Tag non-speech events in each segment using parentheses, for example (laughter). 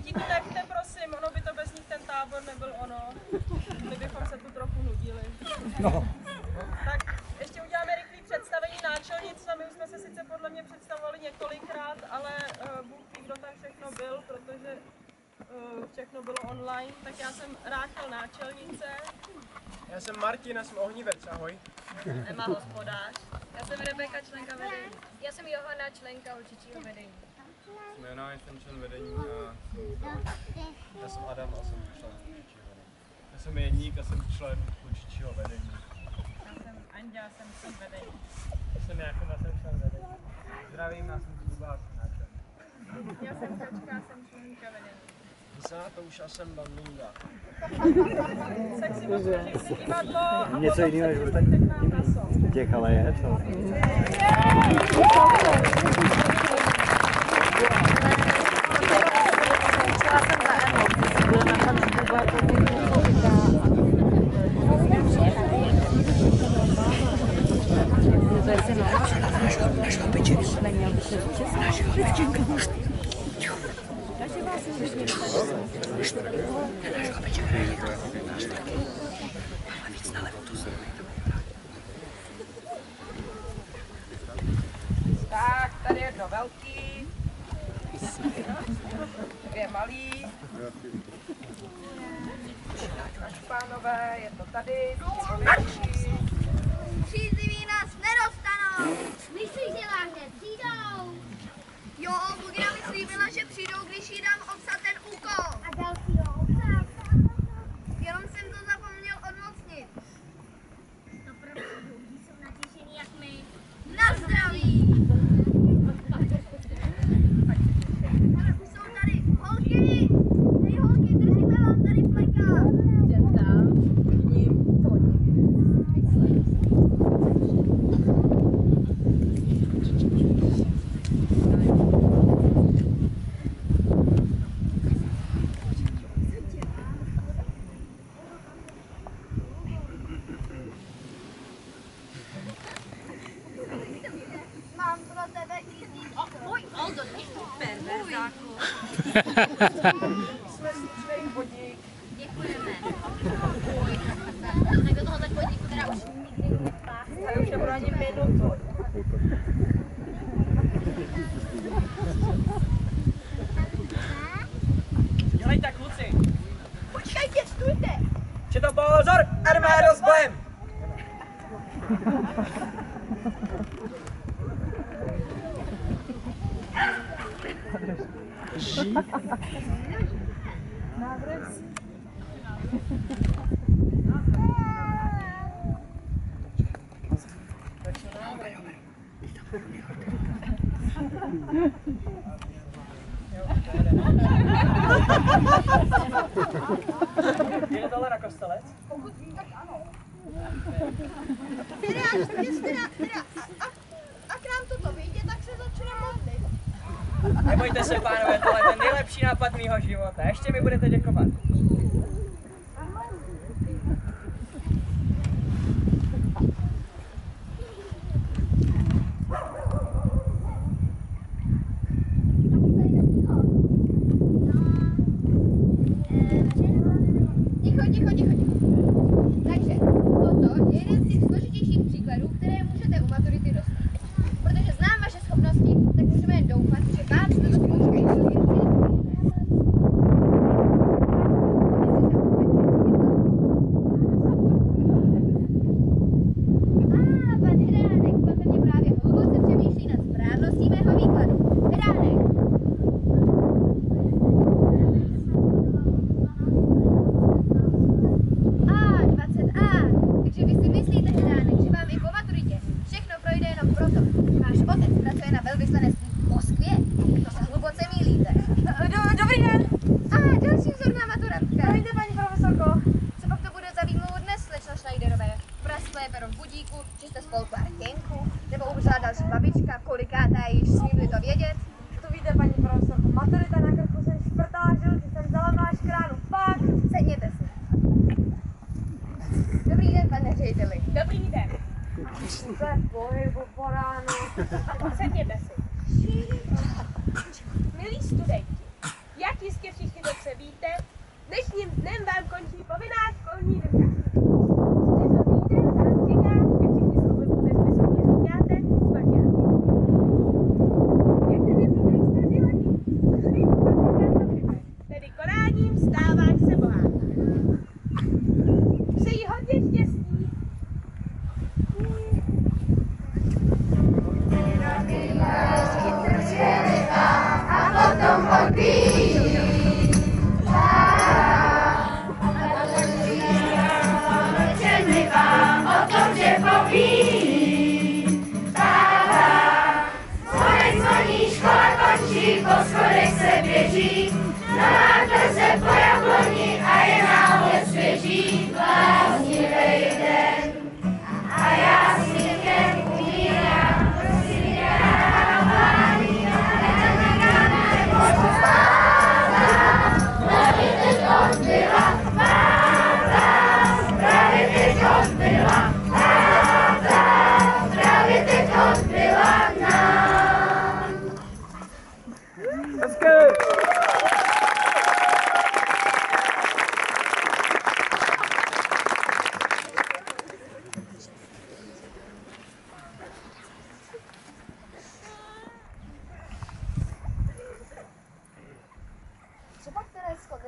děti tu nechte, prosím, ono by to bez nich ten tábor nebyl ono. My bychom se tu trochu nudili. No. Tak ještě uděláme rychlý představení náčelnice. My už jsme se sice podle mě představovali několikrát, ale uh, Bůh ví, kdo tam všechno byl, protože uh, všechno bylo online. Tak já jsem Ráchel náčelnice. Já jsem Martin a jsem ohnivec, ahoj. Emma hospodář. Já jsem Rebeka, členka vedení. Já jsem Johana, členka holčičího vedení. Jména jsem člen vedení a já jsem Adam a jsem člen určičího vedení. Já jsem Jeník a jsem člen určičího vedení. Já jsem Anďa, jsem člen vedení. Já jsem Jakub a jsem člen vedení. Zdravím, já jsem Kuba a jsem náčelník. Já jsem Kačka, jsem členka vedení. to už já jsem bandunda. Tak si musím říct divadlo a Něco jiného, než song. těch ale je? Tak, Jsme slušnej vodík. Děkujeme. Tak do tohohle podniku teda už nikdy nepáchne. Tady už nebudu ani minutu. Dělejte kluci. Počkejte, stůjte. Če to pozor, armádo s bojem. Je tohle na kostelec? Teda, jestli teda, teda, a, a, a k nám toto vyjde, tak se začne modlit. Nebojte se, pánové, tohle je ten nejlepší nápad mýho života. Ještě mi budete děkovat. v budíku, či jste spolu pár jenku, nebo už žádá si babička, kolikátá je již smíli to vědět? To víte, paní profesorko, maturita na krku jsem šprtala žilky, jsem vzala máš kránu, pak! Sedněte si. Dobrý den, pane řediteli. Dobrý den. Jste v pohybu po ránu. Sedněte si. Milí studenti, jak jistě všichni dobře víte, dnešním dnem vám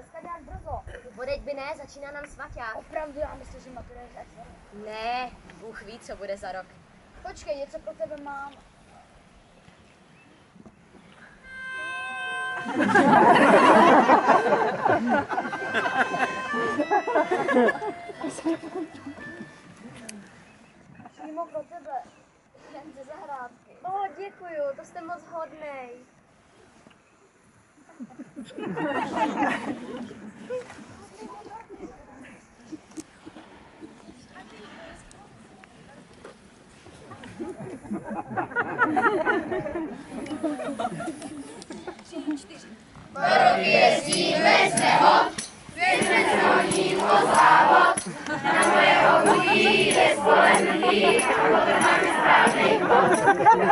dneska nějak brzo. Bodeď by ne, začíná nám svaťák. Opravdu, já myslím, že matura je za rok. Ne, Bůh ví, co bude za rok. Počkej, něco pro tebe mám. Přímo pro tebe. Jen ze zahrádky. O, děkuju, to jste moc hodnej. Prv jezdíme z neho, vezme se o ním o závod, na moje obudí je spolem a potom máme správný bod.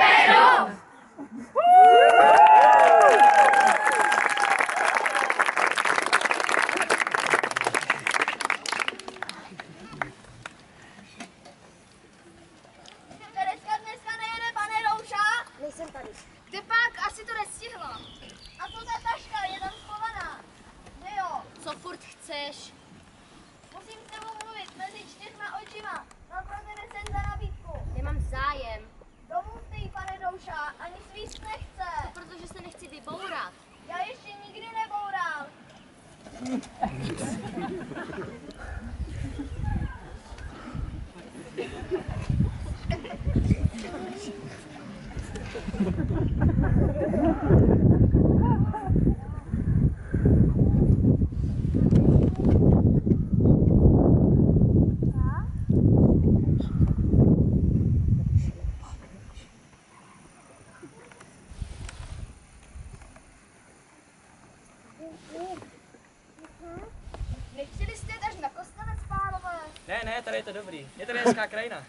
Tereska dneska nejede, pane Rouša? Nejsem tady. Kde pak? Asi to nestihla. A co za taška? Je tam schovaná. Že jo? Co furt chceš? Musím s tebou mluvit mezi čtyřma očima. Mám pro tebe sen za nabídku. Nemám zájem, Domluvte jí, pane Douša, ani svíst nechce. protože se nechci vybourat. Já ještě nikdy neboural. Nechtěli jste jít až na kostelec, pánové? Ne, ne, tady je to dobrý. Je tady hezká krajina.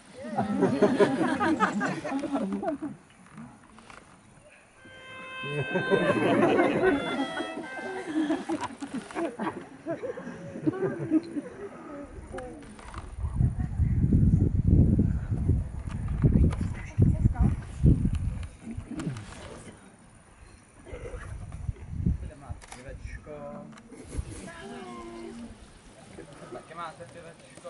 Pivečko. (laughs) Taky máte pivečko.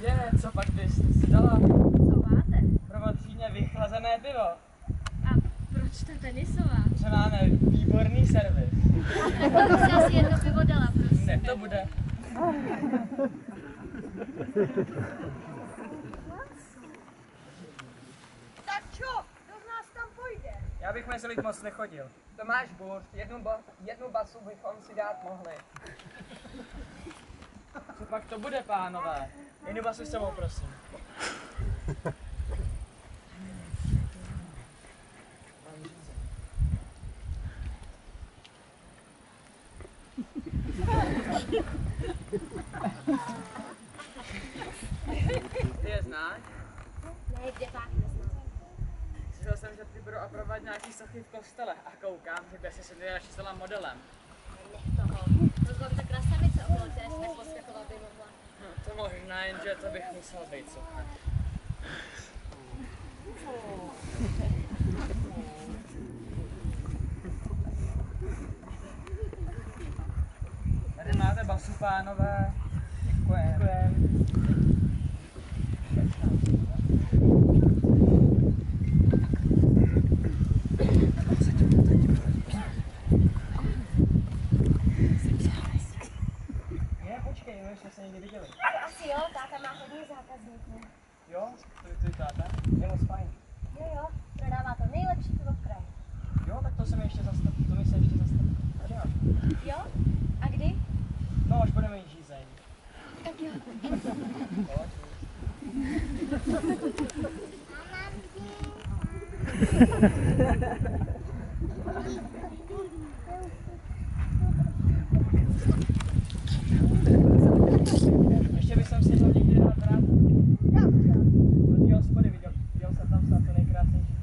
Je, co pak byste si dala? Co máte? Prvotřídně vychlazené pivo. A proč ta tenisová? Že máme výborný servis. To si asi jedno pivo dala, prosím. Ne, to bude. Tak čo? Kdo z nás tam pojde? Já Já bych mezi lid moc nechodil. Tomáš Burš, jednu, ba, jednu basu bychom si dát mohli. Co pak to bude, pánové? Jednu basu s sebou, prosím. Ty je znáš? Ne, kde pak jsem, že ty budou opravovat nějaký sochy v kostele a koukám, že by si se ty stala modelem. Nech toho. Rozhodl tak na samice okolo, které se tak poskakovat by mohla. No, to možná, jenže to bych musel být socha. Tady máte basu, pánové. Děkujem. Je, počkej, my už jsme se někdy viděli. Asi jo, táta má hodně zákazníků. Jo, to je tvůj táta? Je moc fajn. Jo, jo, prodává to nejlepší pivo v kraji. Jo, tak to se mi ještě zastaví, to mi se ještě zastaví. Jo. Jo? A kdy? No, až budeme mít žízeň. Tak jo (laughs) bych si jednou někdy rád vrát. Do té hospody viděl, viděl jsem tam snad to nejkrásnější.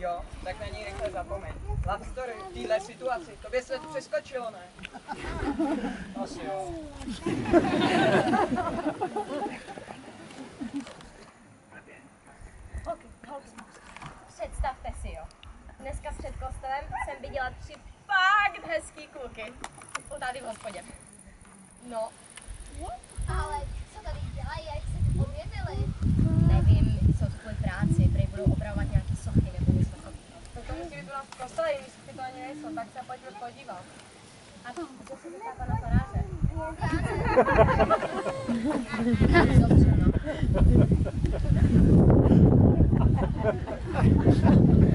Jo, tak na ní rychle zapomeň. Love story v téhle situaci, to by se přeskočilo, ne? Asi jo. Ok, holky, představte si jo. Dneska před kostelem jsem viděla tři fakt hezký kluky. U tady v hospodě. No, Ale co tady dělají, jak se tu objevili? nevím, jsou to kvůli práci, prý budou opravovat nějaký sochy nebo něco takového. To, to kostele, jiný sochy to ani nejsou, tak se pojďme podívat. A co se pana faráře? (laughs) (laughs) (laughs) Dobře, no.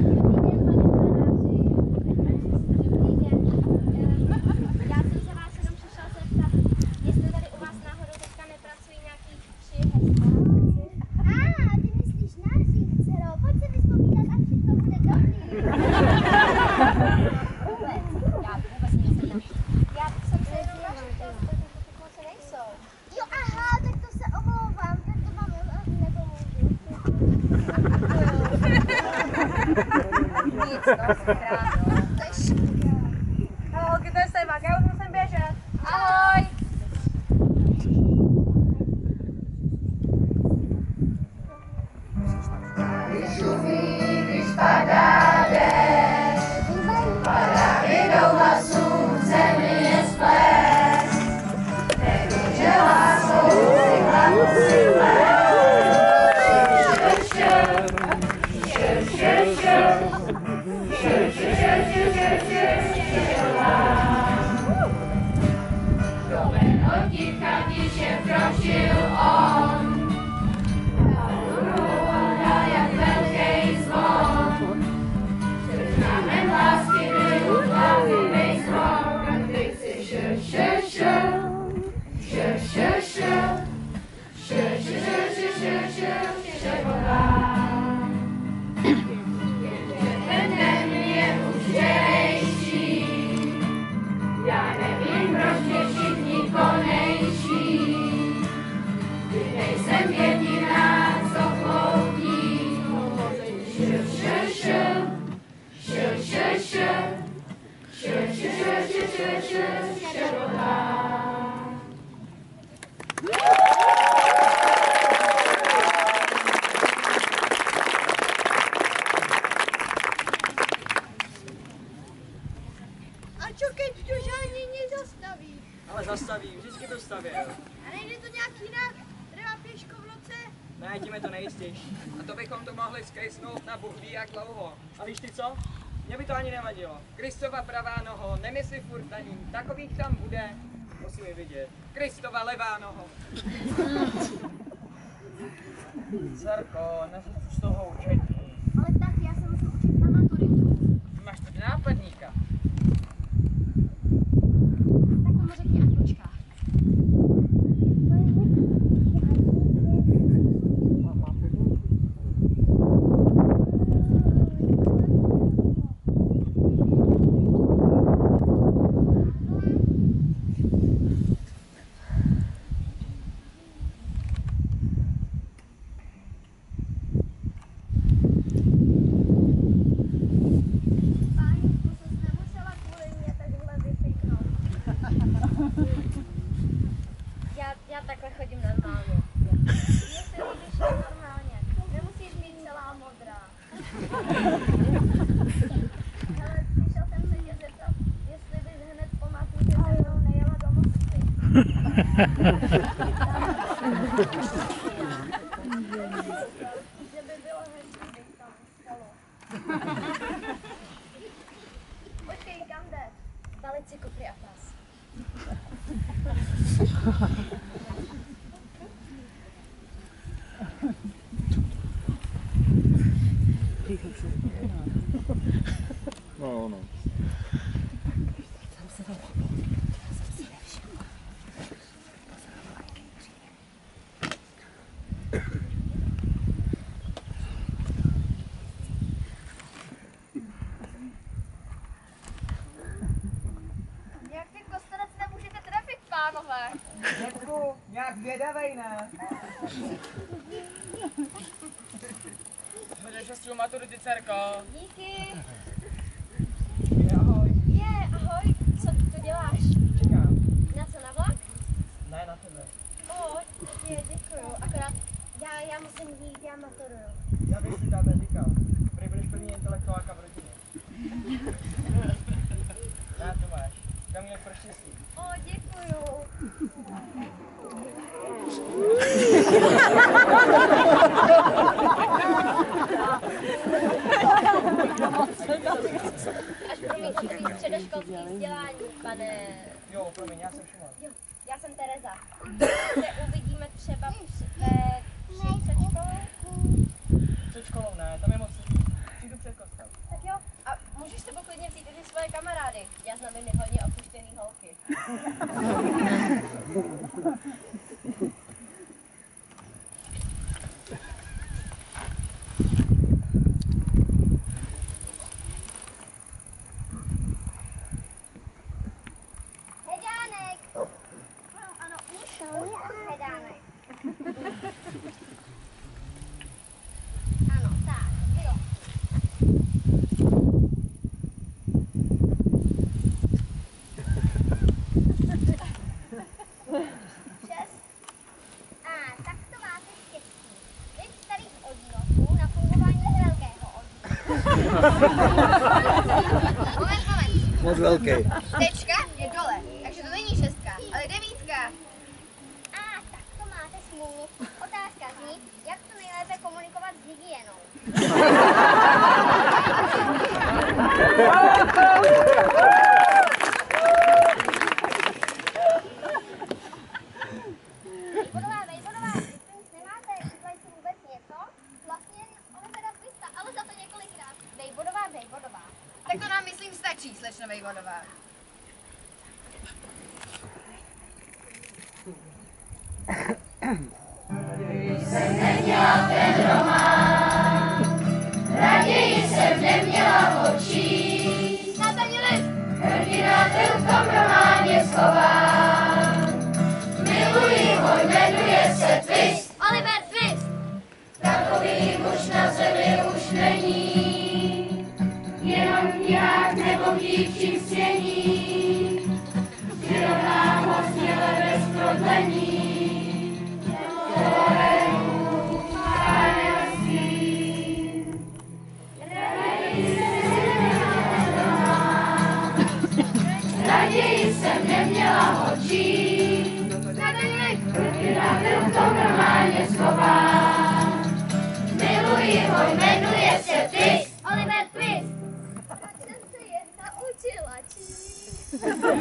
pravá noho, nemysli furt na ní, takových tam bude, musím vidět. Kristova levá noho. Zarko, (laughs) nezač z toho učení. Ale tak já jsem se učit na maturitu. Máš tady nápadníka. Ha, ha, ha. (laughs) What's okay? all about.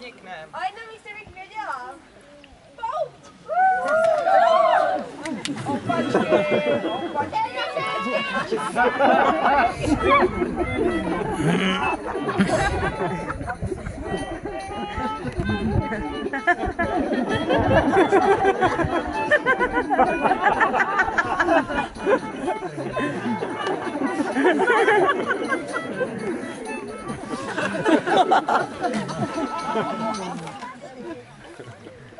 podniknem.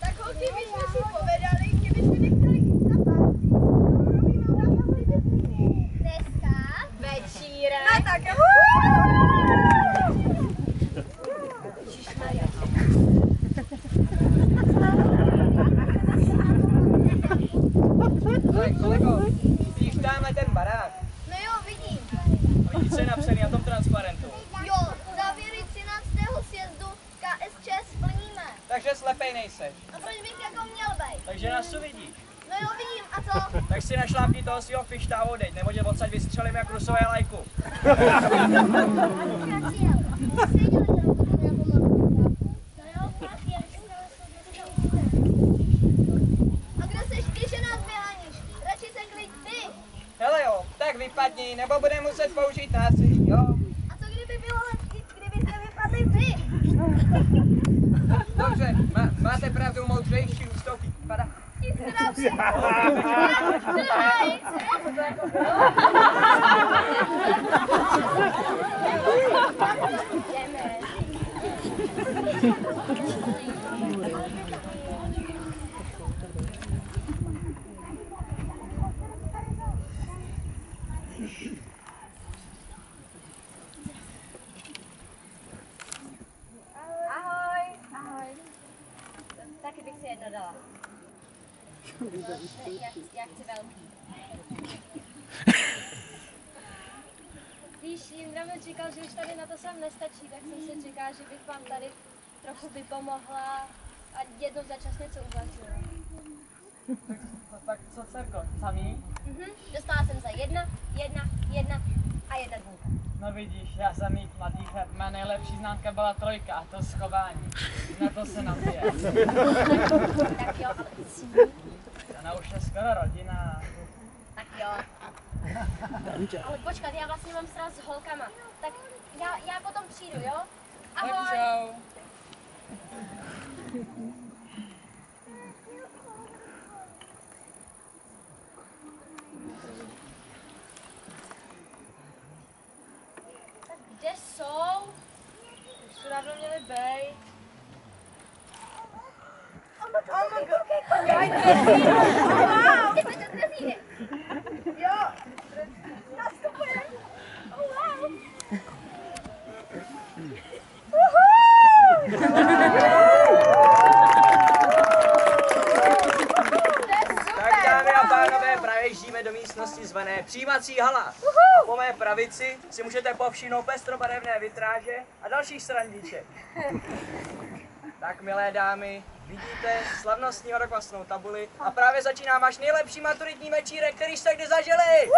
Tak holky, my jsme si povedali, že bychom nechtěli jít na party. Robíme urážavý Dneska? Večírek. No tak, Ale kolego, vidíš tamhle ten barák? No jo, vidím. A vidíš, co je napsaný na tom transparentu? Jo, závěry 13. sjezdu KSČ splníme. Takže slepej nejseš. A proč bych jako měl být? Takže nás uvidíš. No jo, vidím. A co? Tak si našlápni toho svého fišta a odejď, nebo tě odsaď vystřelím jak rusové lajku. A kdo seš ty, že nás vyháníš? Radši se klid ty. Hele jo, tak vypadni, nebo bude muset použít násilí, jo? A co kdyby bylo lepší, kdybyste vypadli vy? (laughs) Dobře, má, máte pravdu, moudřejší ústoupí. Pada. Ti zdravě. Ahoj. Ahoj. Taky bych si jedno dala. Jak, jak chci velký. Víš, Jindra mi říkal, že už tady na to sám nestačí, tak říkala, že bych vám tady trochu by pomohla a jednou za čas něco uvařila. Tak co, dcerko, samý? Mhm. Dostala jsem za jedna, jedna, jedna a jedna dvůjka. No vidíš, já jsem mít mladý chlap, má nejlepší známka byla trojka a to schování. Na to se napije. Tak jo, ale Ona už je skoro rodina. Tak jo. Ale počkat, já vlastně mám sraz s holkama. Tak já, já potom přijdu, jo? Ahoj. čau. Tak kde jsou? Už tu dávno měli bejt. Wow, jdeme do drezíny. Jo, nastupujeme. Oh, wow. Tak dámy a pánové, právě žijeme do místnosti zvané přijímací hala. A po pravici si můžete povšimnout pestrobarevné vitráže a dalších srandíček. (laughs) Tak milé dámy, vidíte slavnostní horokvasnou tabuli a právě začíná váš nejlepší maturitní večírek, který jste kdy zažili.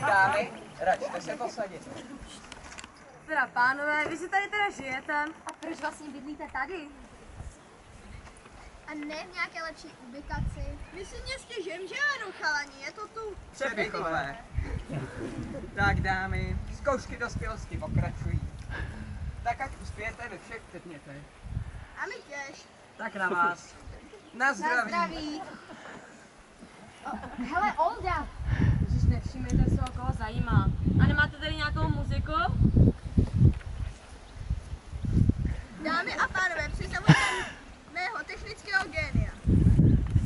Dámy, račte se posadit. Teda pánové, vy si tady teda žijete. A proč vlastně bydlíte tady? A ne v nějaké lepší ubikaci. My si dnes stěžujeme, že ano, chalani, je to tu. Přepichové. Tak dámy, zkoušky dospělosti pokračují. Tak ať uspějete ve všech předmětech. A my těž. Tak na vás. Na zdraví. Zdraví. Hele, Olda! Ježiš, nevšimněte se, o koho zajímá. A nemáte tady nějakou muziku? Dámy a pánové, představuji mého technického génia.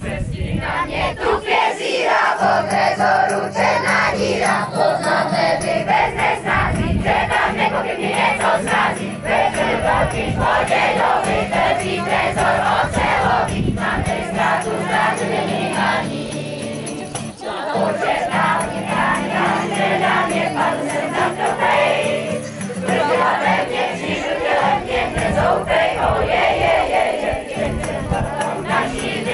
Cristina, Nieto, Cresira, Pobre, Zoru, Tenarira, Pozna, Lewy, Beznes, Nazi, Zeta, Niego, Pięknie, Nieco, Znazi, Weźmy, Woki, Podzielowy, Lewi, Trezor, Ocełowi, Tamty, Stratu, Znaczy, Minimani. Kurczę, Stanie, Tania, Ziela, Nie, Panu, Zemna, Trofej, Wybyła we mnie, Ci, Wybyła mnie, Trezor, Fej, Ojeje,